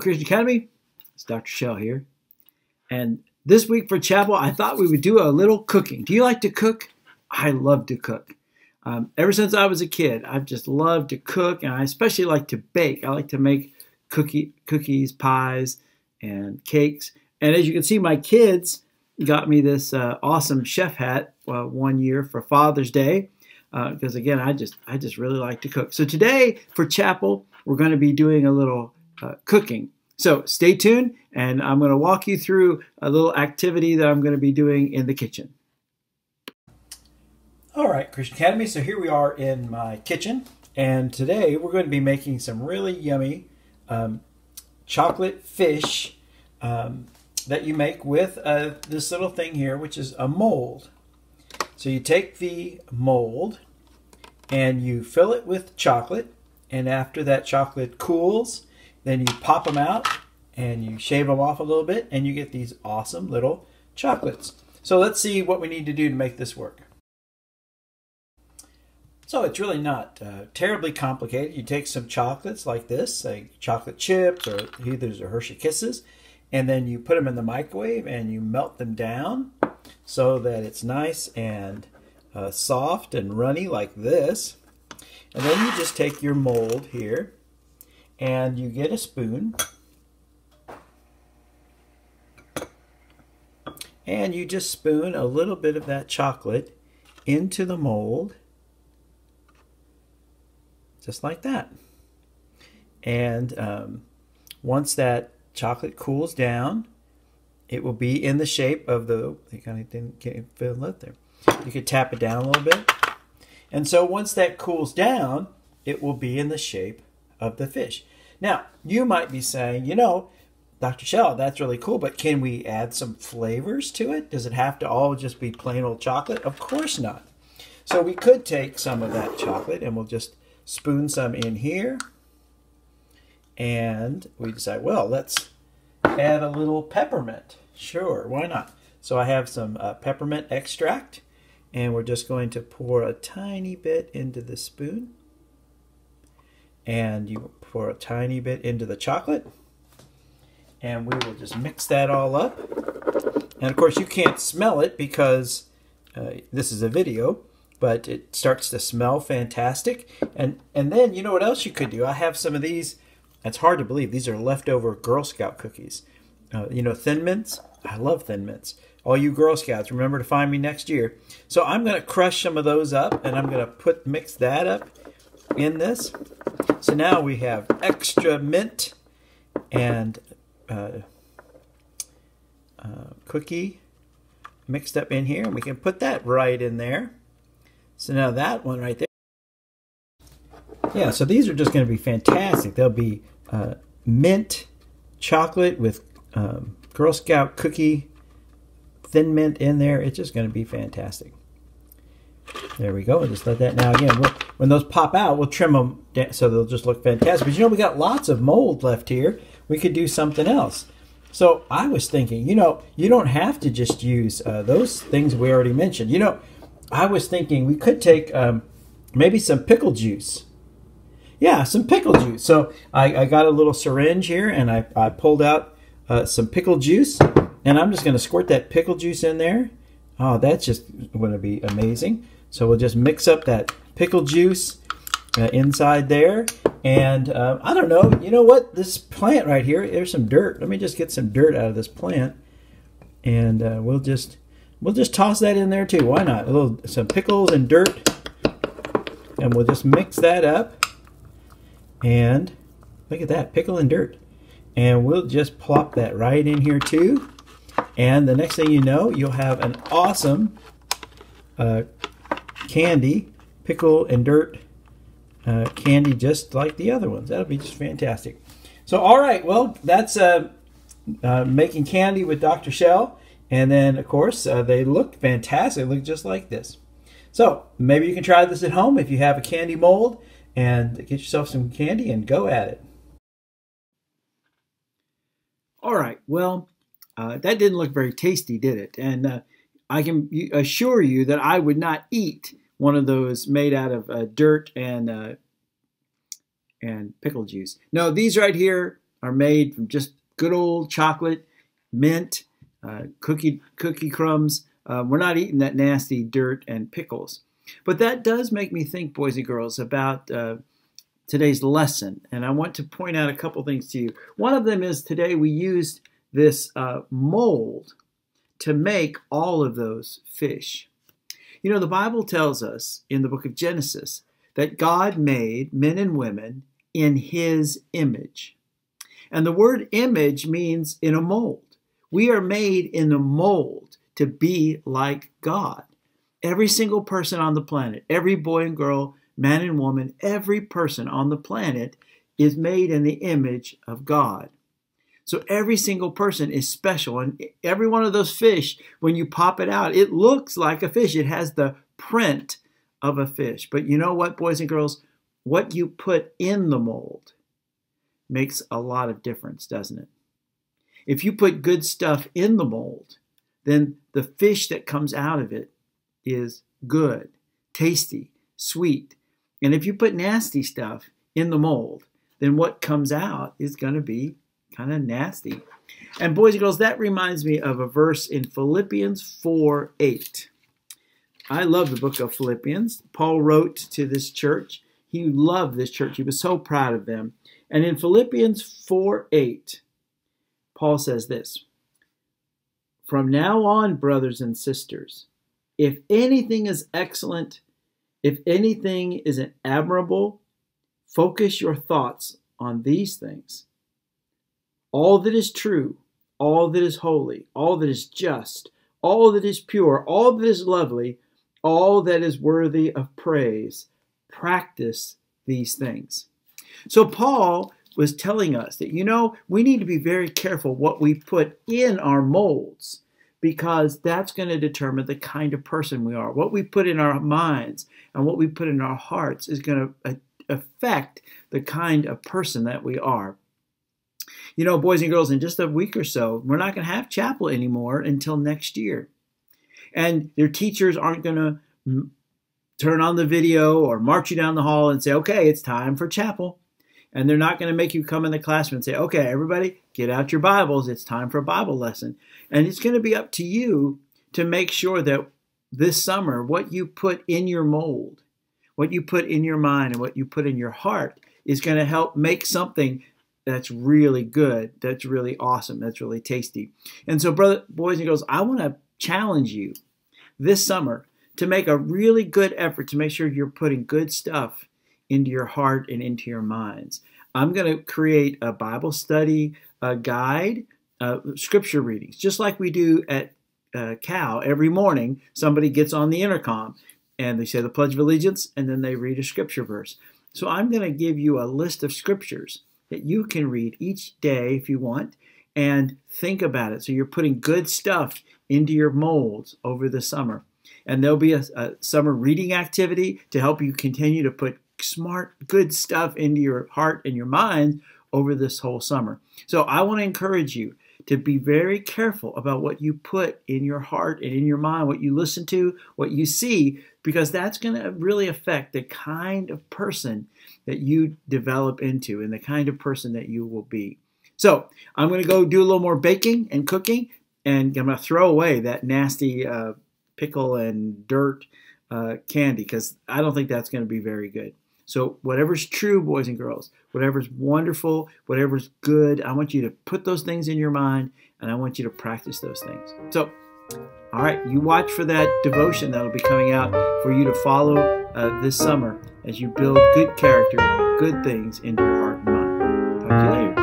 Christian Academy. It's Dr. Shell here. And this week for chapel, I thought we would do a little cooking. Do you like to cook? I love to cook. Um, ever since I was a kid, I've just loved to cook, and I especially like to bake. I like to make cookie, cookies, pies, and cakes. And as you can see, my kids got me this uh, awesome chef hat uh, one year for Father's Day because uh, again, I just I just really like to cook. So today for chapel, we're going to be doing a little uh, cooking. So stay tuned, and I'm going to walk you through a little activity that I'm going to be doing in the kitchen. All right, Christian Academy. So here we are in my kitchen, and today we're going to be making some really yummy um, chocolate fish um, that you make with uh, this little thing here, which is a mold. So you take the mold and you fill it with chocolate, and after that chocolate cools, then you pop them out and you shave them off a little bit, and you get these awesome little chocolates. So let's see what we need to do to make this work. So it's really not uh, terribly complicated. You take some chocolates like this, like chocolate chips or either or Hershey Kisses, and then you put them in the microwave and you melt them down so that it's nice and uh, soft and runny like this. And then you just take your mold here and you get a spoon and you just spoon a little bit of that chocolate into the mold just like that. And um, once that chocolate cools down, it will be in the shape of the, they kind of didn't get fill it there. You could tap it down a little bit. And so once that cools down, it will be in the shape of the fish. Now, you might be saying, you know, Dr. Shell, that's really cool, but can we add some flavors to it? Does it have to all just be plain old chocolate? Of course not. So we could take some of that chocolate and we'll just spoon some in here. And we decide, well, let's add a little peppermint. Sure, why not? So I have some uh, peppermint extract, and we're just going to pour a tiny bit into the spoon. And you pour a tiny bit into the chocolate. And we will just mix that all up. And of course, you can't smell it because uh, this is a video but it starts to smell fantastic. And and then you know what else you could do? I have some of these. It's hard to believe these are leftover Girl Scout cookies. Uh, you know, Thin Mints. I love Thin Mints. All you Girl Scouts, remember to find me next year. So I'm going to crush some of those up, and I'm going to put mix that up in this. So now we have extra mint and uh, uh, cookie mixed up in here. And we can put that right in there. So now that one right there. Yeah, so these are just going to be fantastic. They'll be uh, mint chocolate with um, Girl Scout cookie thin mint in there. It's just going to be fantastic. There we go. Just let that now again. We'll, when those pop out, we'll trim them down, so they'll just look fantastic. But you know, we got lots of mold left here. We could do something else. So I was thinking, you know, you don't have to just use uh, those things we already mentioned. You know, I was thinking we could take um, maybe some pickle juice. Yeah, some pickle juice. So I, I got a little syringe here and I, I pulled out uh, some pickle juice and I'm just going to squirt that pickle juice in there. Oh, that's just going to be amazing. So we'll just mix up that pickle juice uh, inside there. And uh, I don't know, you know what? This plant right here, there's some dirt. Let me just get some dirt out of this plant. And uh, we'll just We'll just toss that in there too. Why not? A little some pickles and dirt. And we'll just mix that up. And look at that, pickle and dirt. And we'll just plop that right in here too. And the next thing you know, you'll have an awesome uh, candy, pickle and dirt uh, candy just like the other ones. That'll be just fantastic. So, all right, well, that's uh, uh making candy with Dr. Shell. And then, of course, uh, they look fantastic. They look just like this. So maybe you can try this at home if you have a candy mold and get yourself some candy and go at it. All right. Well, uh, that didn't look very tasty, did it? And uh, I can assure you that I would not eat one of those made out of uh, dirt and uh, and pickle juice. No, these right here are made from just good old chocolate, mint, uh, cookie cookie crumbs. Uh, we're not eating that nasty dirt and pickles. But that does make me think, boys and girls, about uh, today's lesson. And I want to point out a couple things to you. One of them is today we used this uh, mold to make all of those fish. You know, the Bible tells us in the book of Genesis that God made men and women in his image. And the word image means in a mold. We are made in the mold to be like God. Every single person on the planet, every boy and girl, man and woman, every person on the planet is made in the image of God. So every single person is special. And every one of those fish, when you pop it out, it looks like a fish. It has the print of a fish. But you know what, boys and girls? What you put in the mold makes a lot of difference, doesn't it? If you put good stuff in the mold, then the fish that comes out of it is good, tasty, sweet. And if you put nasty stuff in the mold, then what comes out is going to be kind of nasty. And boys and girls, that reminds me of a verse in Philippians 4 8. I love the book of Philippians. Paul wrote to this church. He loved this church. He was so proud of them. And in Philippians 4 8, Paul says this From now on, brothers and sisters, if anything is excellent, if anything is admirable, focus your thoughts on these things. All that is true, all that is holy, all that is just, all that is pure, all that is lovely, all that is worthy of praise. Practice these things. So, Paul was telling us that, you know, we need to be very careful what we put in our molds because that's going to determine the kind of person we are. What we put in our minds and what we put in our hearts is going to uh, affect the kind of person that we are. You know, boys and girls, in just a week or so, we're not going to have chapel anymore until next year and your teachers aren't going to turn on the video or march you down the hall and say, okay, it's time for chapel. And they're not going to make you come in the classroom and say, okay, everybody, get out your Bibles. It's time for a Bible lesson. And it's going to be up to you to make sure that this summer, what you put in your mold, what you put in your mind, and what you put in your heart is going to help make something that's really good, that's really awesome, that's really tasty. And so, brother, boys and girls, I want to challenge you this summer to make a really good effort to make sure you're putting good stuff into your heart and into your minds. I'm going to create a Bible study a guide, uh, scripture readings, just like we do at uh, Cal every morning. Somebody gets on the intercom and they say the Pledge of Allegiance and then they read a scripture verse. So I'm going to give you a list of scriptures that you can read each day if you want and think about it. So you're putting good stuff into your molds over the summer. And there'll be a, a, summer reading activity to help you continue to put smart, good stuff into your heart and your mind over this whole summer. So I want to encourage you to be very careful about what you put in your heart and in your mind, what you listen to, what you see, because that's going to really affect the kind of person that you develop into and the kind of person that you will be. So I'm going to go do a little more baking and cooking and I'm going to throw away that nasty uh, pickle and dirt uh, candy because I don't think that's going to be very good. So whatever's true, boys and girls, whatever's wonderful, whatever's good, I want you to put those things in your mind and I want you to practice those things. So, all right, you watch for that devotion that'll be coming out for you to follow uh, this summer as you build good character, good things into your heart and mind. Talk to you later.